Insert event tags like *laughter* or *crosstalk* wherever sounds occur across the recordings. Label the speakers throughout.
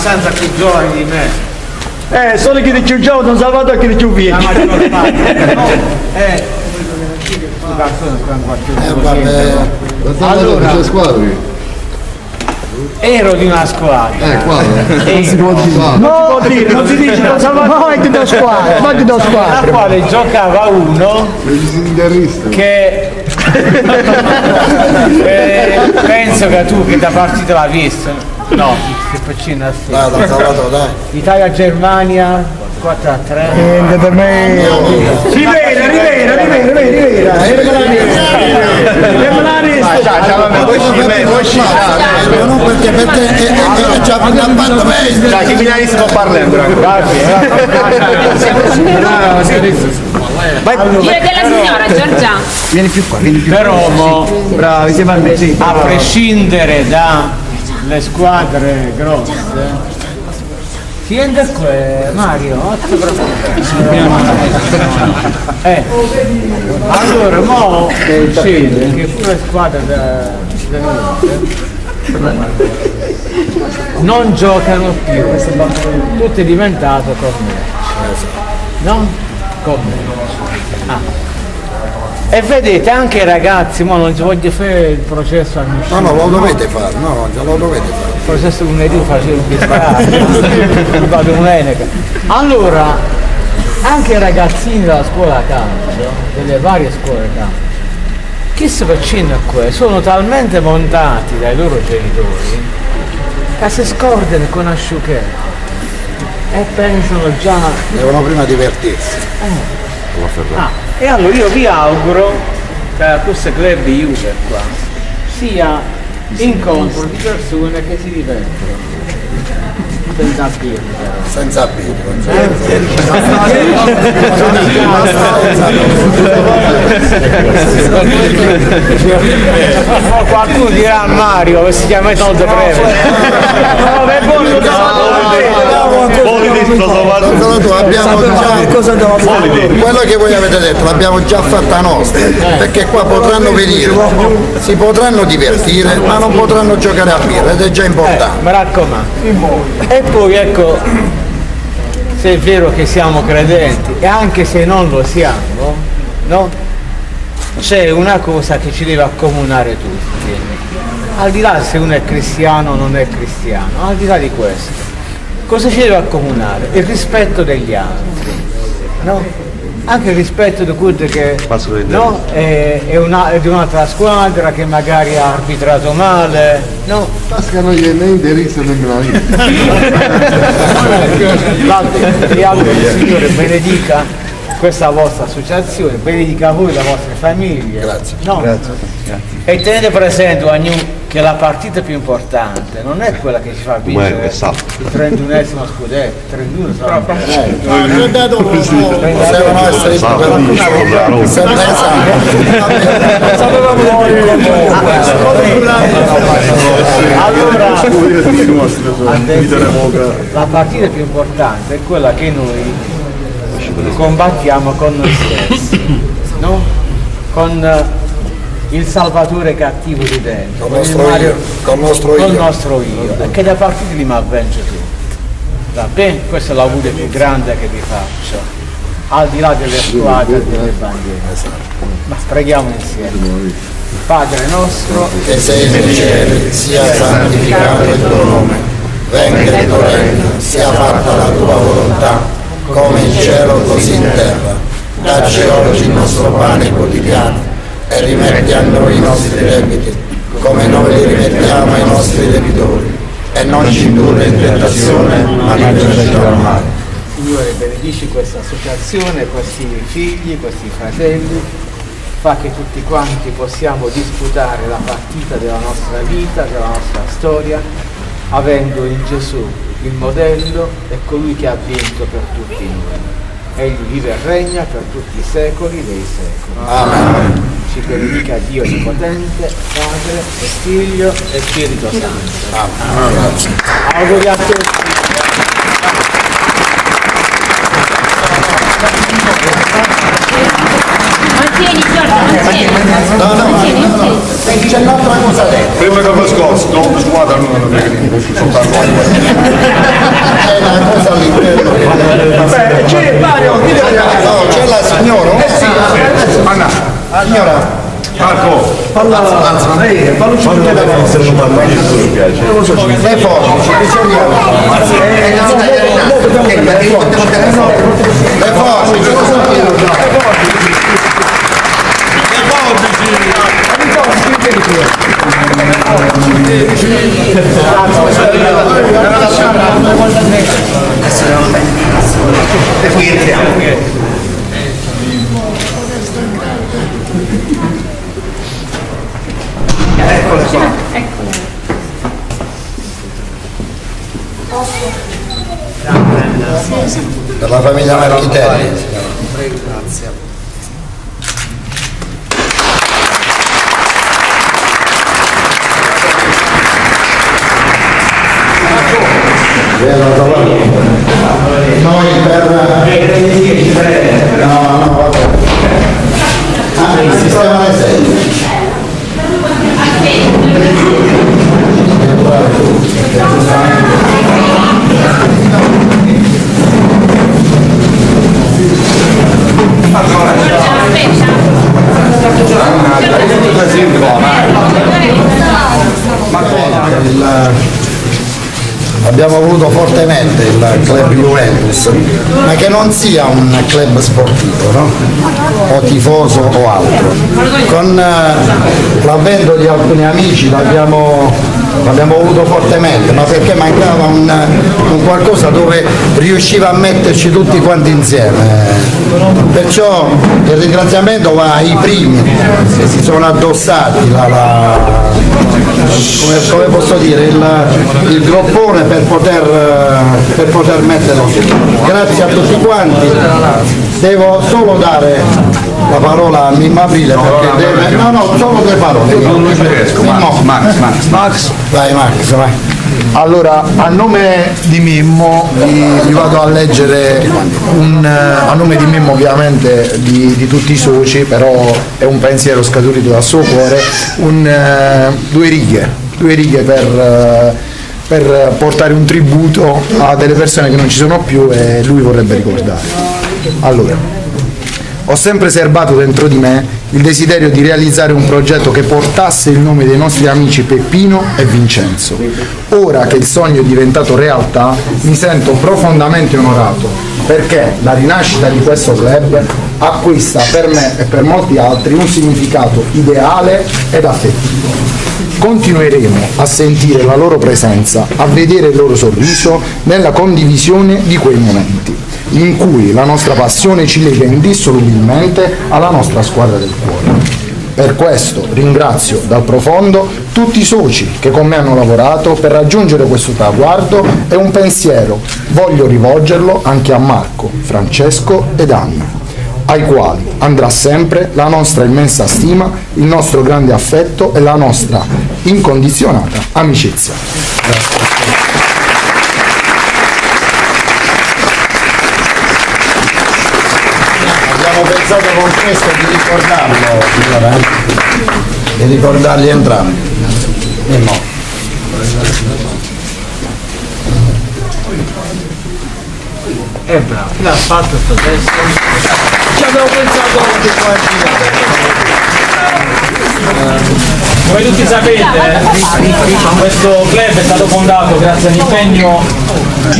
Speaker 1: abbastanza più giovani di me.
Speaker 2: Eh, solo chi di più giovane non sapeva chi di più
Speaker 1: La
Speaker 2: vecchio.
Speaker 1: maggior *laughs* parte. No, eh,
Speaker 3: Eh, vabbè.
Speaker 1: Allora. Ero di una squadra.
Speaker 4: Eh, quadra.
Speaker 1: E
Speaker 4: Si può dire.
Speaker 2: Non si può dire, non si dice, non no, è di due squadre, ma di due
Speaker 1: la
Speaker 2: squadre.
Speaker 1: quale giocava uno che *laughs* eh, penso che tu che da partita l'hai visto no che faccina a sé
Speaker 3: Dai, dai, Salvatore, dai.
Speaker 1: Italia-Germania 4 a 3
Speaker 2: Niente da me. Rivera, Rivera, Rivera, Rivera.
Speaker 3: Eh, no, perché, perché è, è, già fatto bene.
Speaker 5: Dai, che finale stiamo parlando?
Speaker 6: Dire della signora Giorgia.
Speaker 2: Vieni più qua, vieni più
Speaker 1: però mo,
Speaker 2: Bravi, siamo a me, sì.
Speaker 1: a prescindere dalle squadre grosse Tiende qua, Mario, preoccupare. Eh, allora, mo che pure squadre da, da non giocano più, tutte diventate commercio. No? Commercio. Ah. E vedete anche i ragazzi, mo non voglio fare il processo al
Speaker 3: No, no, lo dovete fare, no, no, già lo dovete fare.
Speaker 1: il processo lunedì facevo un disparate, *laughs* vado un'eneca. Allora, anche i ragazzini della scuola calcio, delle varie scuole calcio, che si vaccina qua, sono talmente montati dai loro genitori che si scordano con asciughetta e pensano già
Speaker 3: Devono prima divertirsi.
Speaker 1: Ah, e allora io vi auguro che questo club Juve qua sia incontro di persone che si divertono. Senza birra.
Speaker 3: Senza birra.
Speaker 1: Qualcuno dirà Mario che si chiama Todd Preve. Buono
Speaker 3: Salvatore, abbiamo già quello che voi avete detto l'abbiamo già fatta nostra perché qua potranno venire si potranno divertire ma non potranno giocare a birra ed è già importante
Speaker 1: mi raccomando. E poi ecco, se è vero che siamo credenti e anche se non lo siamo, no? C'è una cosa che ci deve accomunare tutti. Al di là se uno è cristiano o non è cristiano, al di là di questo, cosa ci deve accomunare? Il rispetto degli altri, no? Anche il rispetto di quello che no? è, è una- è di un'altra squadra che magari ha arbitrato male, no?
Speaker 4: Tasca non gli è né interista né
Speaker 1: Vi auguro che il Signore benedica questa vostra associazione, benedica voi e le vostre famiglie.
Speaker 3: Grazie.
Speaker 1: No? E tenete presente, Agnu, che la partita più importante non è quella che ci fa vincere il 31esimo scudetto, 31 sarà
Speaker 3: potevano essere
Speaker 1: Allora, la partita più importante è quella che noi combattiamo con noi stessi, no? con eh, il salvatore cattivo di dentro,
Speaker 3: Col
Speaker 1: con il
Speaker 3: nostro
Speaker 1: Mario-
Speaker 3: io, col nostro
Speaker 1: col
Speaker 3: io.
Speaker 1: nostro io, e che da partite li mi avvenge tutto. Va bene? Questo è l'augurio più grande che vi faccio, al di là delle squadre e delle bandiere. Ma preghiamo insieme. Padre nostro,
Speaker 3: che sei nei cieli sia santificato il tuo nome venga il tuo regno sia fatta la tua volontà come in cielo così in terra dacci oggi il nostro pane quotidiano e rimetti a noi i nostri debiti come noi li rimettiamo ai nostri debitori e non ci indurre in tentazione ma liberaci dal male
Speaker 1: Signore, benedici questa associazione, questi figli, questi fratelli, fa che tutti quanti possiamo disputare la partita della nostra vita, della nostra storia, avendo in Gesù il modello e colui che ha vinto per tutti noi. Egli vive e regna per tutti i secoli dei secoli.
Speaker 3: Amen.
Speaker 1: Ci benedica Dio Onnipotente, Padre e Figlio e Spirito Santo. Auguri a tutti.
Speaker 6: Mantieni Giorgia, mantieni. Mantieni, mantieni.
Speaker 3: c'è un'altra cosa dentro.
Speaker 7: Prima che mi scorso, dopo squadra non lo vedo, soltanto
Speaker 3: C'è una cosa all'interno.
Speaker 8: Beh, c'è Mario,
Speaker 3: No, c'è la signora. Eh sì,
Speaker 7: Anna,
Speaker 3: signora.
Speaker 7: Marco,
Speaker 8: Parla, lei, parla un po' di
Speaker 3: Le forbici, risolviamo. Le forbici. Per la famiglia Marchitelli. Abbiamo voluto fortemente il club Juventus, ma che non sia un club sportivo, no? o tifoso o altro. Con eh, l'avvento di alcuni amici l'abbiamo, l'abbiamo voluto fortemente, ma perché mancava un, un qualcosa dove riusciva a metterci tutti quanti insieme. Perciò il ringraziamento va ai primi che si sono addossati la- la- come, come posso dire, il, il groppone per poter, eh, per poter metterlo. Grazie a tutti quanti. Devo solo dare la parola a Mimma Aprile perché deve. No, no, solo due parole.
Speaker 7: non ci riesco,
Speaker 3: Mimmo.
Speaker 7: Max, Max, Max.
Speaker 3: Vai Max, vai.
Speaker 5: Allora, a nome di Mimmo vi, vi vado a leggere un, eh, a nome di Mimmo ovviamente di, di tutti i soci, però è un pensiero scaturito dal suo cuore, un, eh, due righe, due righe per, eh, per portare un tributo a delle persone che non ci sono più e lui vorrebbe ricordare. Allora, ho sempre serbato dentro di me il desiderio di realizzare un progetto che portasse il nome dei nostri amici Peppino e Vincenzo. Ora che il sogno è diventato realtà, mi sento profondamente onorato perché la rinascita di questo club acquista per me e per molti altri un significato ideale ed affettivo. Continueremo a sentire la loro presenza, a vedere il loro sorriso nella condivisione di quei momenti in cui la nostra passione ci lega indissolubilmente alla nostra squadra del cuore. Per questo ringrazio dal profondo tutti i soci che con me hanno lavorato per raggiungere questo traguardo e un pensiero voglio rivolgerlo anche a Marco, Francesco ed Anna, ai quali andrà sempre la nostra immensa stima, il nostro grande affetto e la nostra incondizionata amicizia.
Speaker 3: Abbiamo pensato con questo di ricordarlo, signora, eh? di ricordarli entrambi. Mimmo.
Speaker 1: È bravo, l'ha fatto sto testo. Avevo pensato tutti quanti.
Speaker 9: Come tutti sapete, questo club è stato fondato grazie all'impegno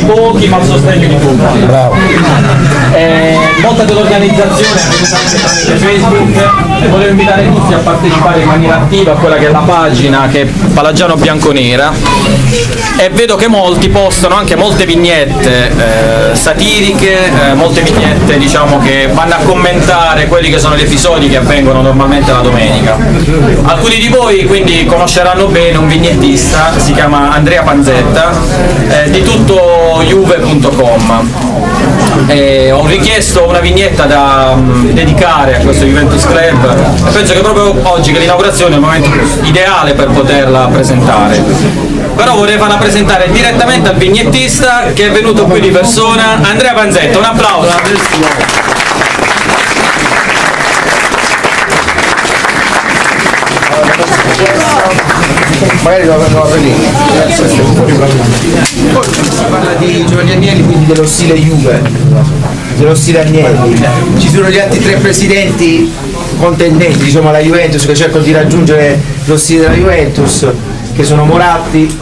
Speaker 9: pochi ma al sostegno di tutti.
Speaker 3: Bravo.
Speaker 9: Eh, molta dell'organizzazione è venuta anche tramite Facebook e volevo invitare tutti a partecipare in maniera attiva a quella che è la pagina che è Palagiano Bianconera e vedo che molti postano anche molte vignette eh, satiriche, eh, molte vignette diciamo che vanno a commentare quelli che sono gli episodi che avvengono normalmente la domenica. Alcuni di voi quindi conosceranno bene un vignettista, si chiama Andrea Panzetta, eh, di tutto juve.com. Eh, ho richiesto una vignetta da mm, dedicare a questo Juventus Club e penso che proprio oggi che l'inaugurazione è il momento ideale per poterla presentare. Però vorrei farla presentare direttamente al vignettista che è venuto qui di persona, Andrea Panzetta, un applauso.
Speaker 8: Magari lo lo apre lì. Si parla di Giovanni Agnelli, quindi dello stile Juve, dello stile Agnelli. Ci sono gli altri tre presidenti contendenti, diciamo, alla Juventus che cercano di raggiungere lo stile della Juventus, che sono Moratti,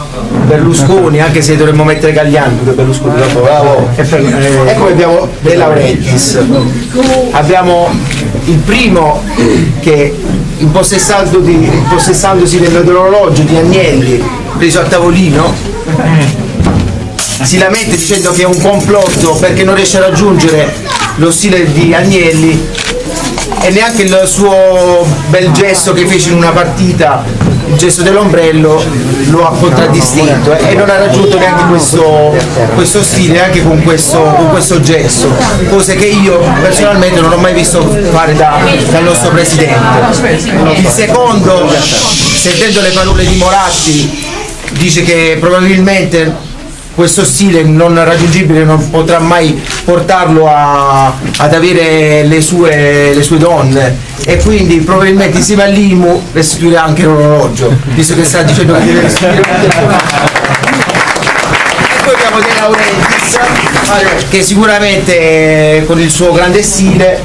Speaker 8: Berlusconi, anche se dovremmo mettere Gagliani, perché Berlusconi dopo bravo. E poi abbiamo De Laurentiis. Abbiamo il primo che impossessandosi del dell'orologio di Agnelli preso a tavolino si lamenta dicendo che è un complotto perché non riesce a raggiungere lo stile di Agnelli e neanche il suo bel gesto che fece in una partita, il gesto dell'ombrello, lo ha contraddistinto e non ha raggiunto neanche questo, questo stile anche con questo, con questo gesto, cose che io personalmente non ho mai visto fare da- dal nostro presidente. Il secondo, sentendo le parole di Moratti, dice che probabilmente questo stile non raggiungibile non potrà mai portarlo a- ad avere le sue, le sue donne. E quindi probabilmente insieme all'IMU restituirà anche l'orologio visto che sta dicendo che deve restituire anche l'orologio e poi abbiamo De Laurentiis che sicuramente eh, con il suo grande stile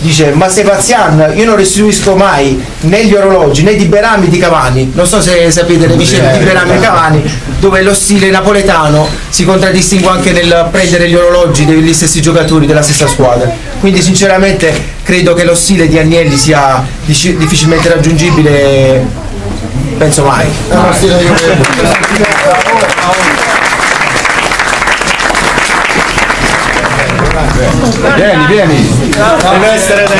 Speaker 8: dice ma Sebastian io non restituisco mai né gli orologi né di Berami di Cavani. Non so se sapete le vicende di Berami e Cavani dove lo stile napoletano si contraddistingue anche nel prendere gli orologi degli stessi giocatori della stessa squadra. Quindi sinceramente credo che lo stile di Agnelli sia difficilmente raggiungibile penso mai
Speaker 3: Vieni, vieni.
Speaker 1: Deve essere da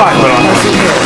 Speaker 1: esempio.
Speaker 2: Ce l'ha fatto!